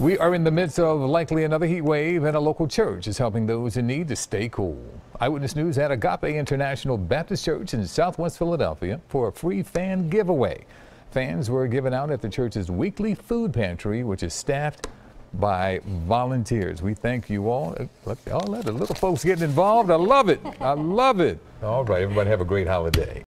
We are in the midst of likely another heat wave, and a local church is helping those in need to stay cool. Eyewitness News at Agape International Baptist Church in Southwest Philadelphia for a free fan giveaway. Fans were given out at the church's weekly food pantry, which is staffed by volunteers. We thank you all. Look, all the little folks getting involved. I love it. I love it. All right, everybody have a great holiday.